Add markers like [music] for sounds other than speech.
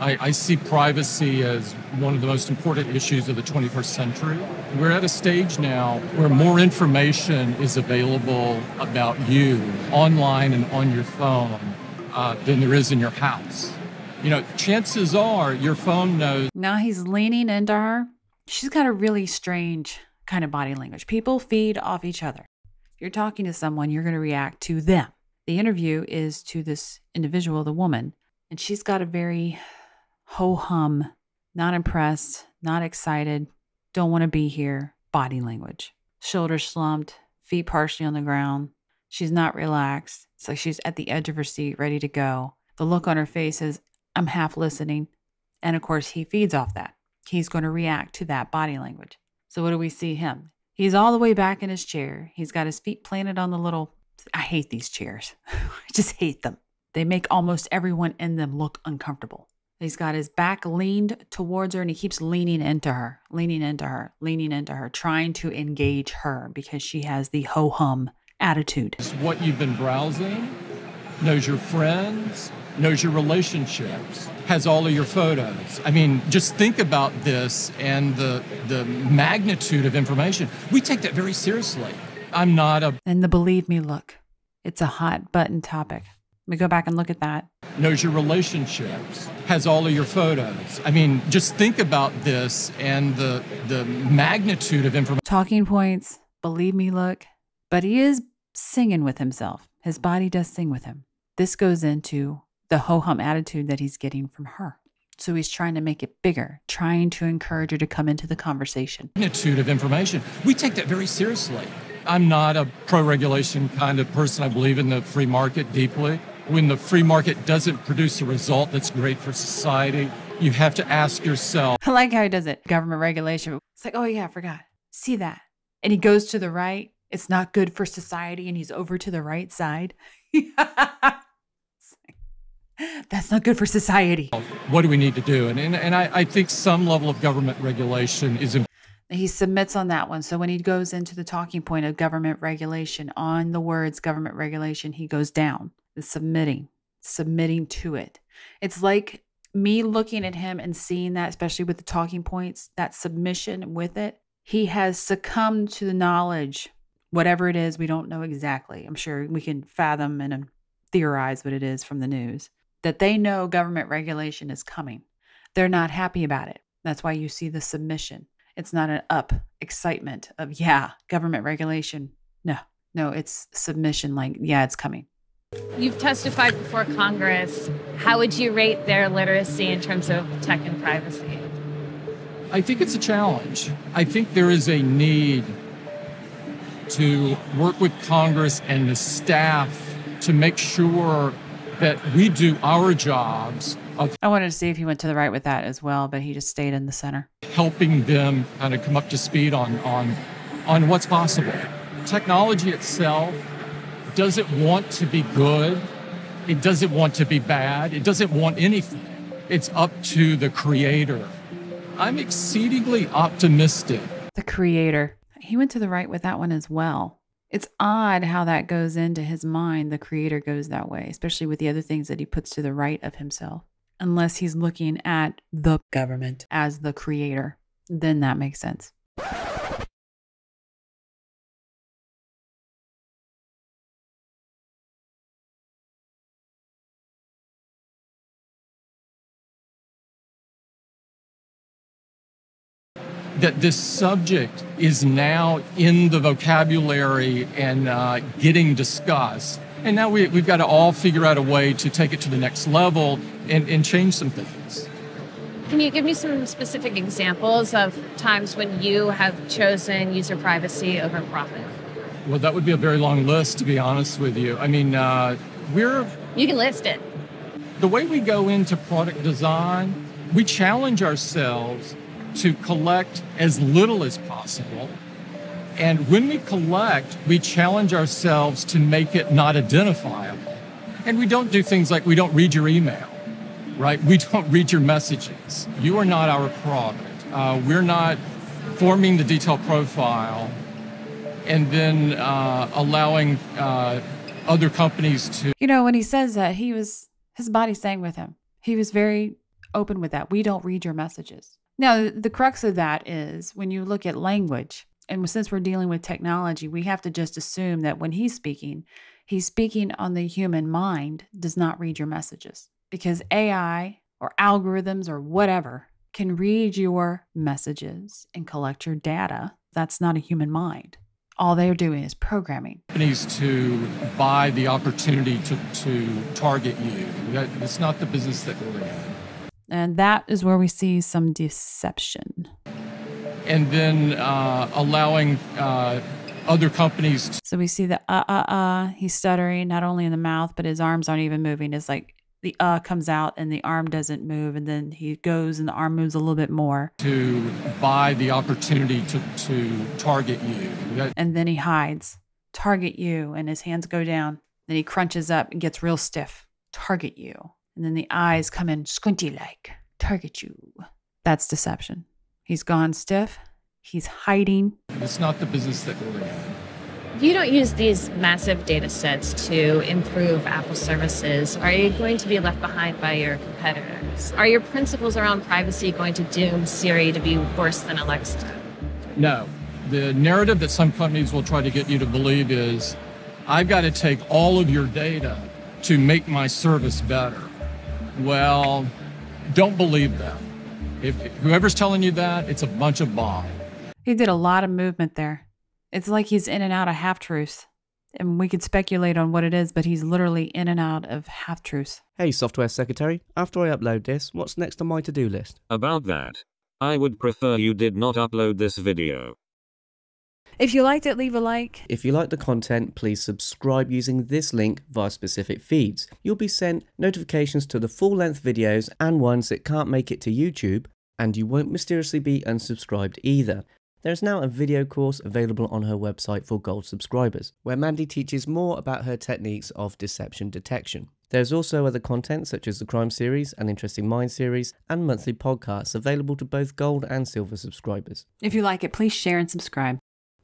I, I, see privacy as one of the most important issues of the 21st century. We're at a stage now where more information is available about you online and on your phone uh, than there is in your house. You know, chances are your phone knows. Now he's leaning into her. She's got a really strange kind of body language. People feed off each other. You're talking to someone, you're going to react to them. The interview is to this individual, the woman, and she's got a very ho hum, not impressed, not excited, don't want to be here body language. Shoulders slumped, feet partially on the ground. She's not relaxed. It's like she's at the edge of her seat, ready to go. The look on her face is, I'm half listening. And of course, he feeds off that. He's going to react to that body language. So, what do we see him? He's all the way back in his chair. He's got his feet planted on the little. I hate these chairs. [laughs] I just hate them. They make almost everyone in them look uncomfortable. He's got his back leaned towards her and he keeps leaning into her, leaning into her, leaning into her, trying to engage her because she has the ho hum attitude. It's what you've been browsing, knows your friends, knows your relationships, has all of your photos. I mean, just think about this and the the magnitude of information. We take that very seriously. I'm not a And the believe me look. It's a hot button topic. Me go back and look at that. Knows your relationships, has all of your photos. I mean, just think about this and the the magnitude of information. Talking points, believe me look. But he is singing with himself. His body does sing with him. This goes into the ho hum attitude that he's getting from her. So he's trying to make it bigger, trying to encourage her to come into the conversation. Magnitude of information. We take that very seriously. I'm not a pro regulation kind of person. I believe in the free market deeply. When the free market doesn't produce a result that's great for society, you have to ask yourself. I like how he does it. Government regulation. It's like, oh, yeah, I forgot. See that. And he goes to the right. It's not good for society. And he's over to the right side. [laughs] That's not good for society. What do we need to do? And, and, and I, I think some level of government regulation is important. He submits on that one. So when he goes into the talking point of government regulation, on the words government regulation, he goes down, the submitting, submitting to it. It's like me looking at him and seeing that, especially with the talking points, that submission with it. He has succumbed to the knowledge, whatever it is, we don't know exactly. I'm sure we can fathom and um, theorize what it is from the news that they know government regulation is coming. They're not happy about it. That's why you see the submission. It's not an up excitement of, yeah, government regulation. No, no, it's submission like, yeah, it's coming. You've testified before Congress. How would you rate their literacy in terms of tech and privacy? I think it's a challenge. I think there is a need to work with Congress and the staff to make sure that we do our jobs of I wanted to see if he went to the right with that as well, but he just stayed in the center. Helping them kind of come up to speed on on on what's possible. Technology itself doesn't want to be good. It doesn't want to be bad. It doesn't want anything. It's up to the creator. I'm exceedingly optimistic. The creator. He went to the right with that one as well. It's odd how that goes into his mind. The creator goes that way, especially with the other things that he puts to the right of himself. Unless he's looking at the government as the creator, then that makes sense. that this subject is now in the vocabulary and uh, getting discussed. And now we, have got to all figure out a way to take it to the next level and, and change some things. Can you give me some specific examples of times when you have chosen user privacy over profit? Well, that would be a very long list, to be honest with you. I mean, uh, we're. You can list it. The way we go into product design, we challenge ourselves to collect as little as possible. And when we collect, we challenge ourselves to make it not identifiable. And we don't do things like we don't read your email, right? We don't [laughs] read your messages. You are not our product. Uh, we're not forming the detailed profile and then uh, allowing uh, other companies to. You know, when he says that, he was, his body sang with him. He was very open with that. We don't read your messages. Now, the crux of that is when you look at language, and since we're dealing with technology, we have to just assume that when he's speaking, he's speaking on the human mind, does not read your messages because AI or algorithms or whatever can read your messages and collect your data. That's not a human mind. All they're doing is programming. Companies to buy the opportunity to, to target you. That, it's not the business that we're in. And that is where we see some deception. And then uh, allowing uh, other companies. To- so we see the uh uh uh. He's stuttering not only in the mouth, but his arms aren't even moving. It's like the uh comes out and the arm doesn't move, and then he goes and the arm moves a little bit more. To buy the opportunity to to target you. That- and then he hides. Target you, and his hands go down. Then he crunches up and gets real stiff. Target you. And then the eyes come in squinty like. Target you. That's deception. He's gone stiff. He's hiding. It's not the business that we're in. You don't use these massive data sets to improve Apple services. Are you going to be left behind by your competitors? Are your principles around privacy going to doom Siri to be worse than Alexa? No. The narrative that some companies will try to get you to believe is I've got to take all of your data to make my service better. Well, don't believe them. If whoever's telling you that, it's a bunch of bomb. He did a lot of movement there. It's like he's in and out of half truths. And we could speculate on what it is, but he's literally in and out of half truths. Hey, software secretary, after I upload this, what's next on my to do list? About that, I would prefer you did not upload this video. If you liked it, leave a like. If you like the content, please subscribe using this link via specific feeds. You'll be sent notifications to the full length videos and ones that can't make it to YouTube, and you won't mysteriously be unsubscribed either. There is now a video course available on her website for gold subscribers, where Mandy teaches more about her techniques of deception detection. There's also other content such as the Crime series and Interesting Mind series and monthly podcasts available to both gold and silver subscribers. If you like it, please share and subscribe.